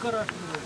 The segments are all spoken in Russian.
хорошо.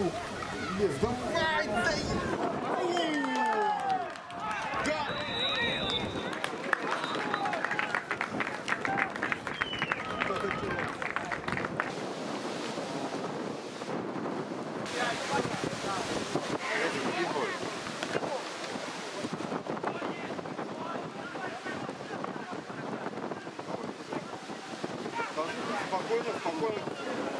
Ух, лес, давай, дай! Да! Спокойно, спокойно.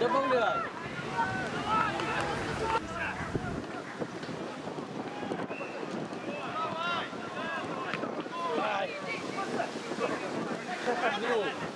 Добавляй. Давай! Давай!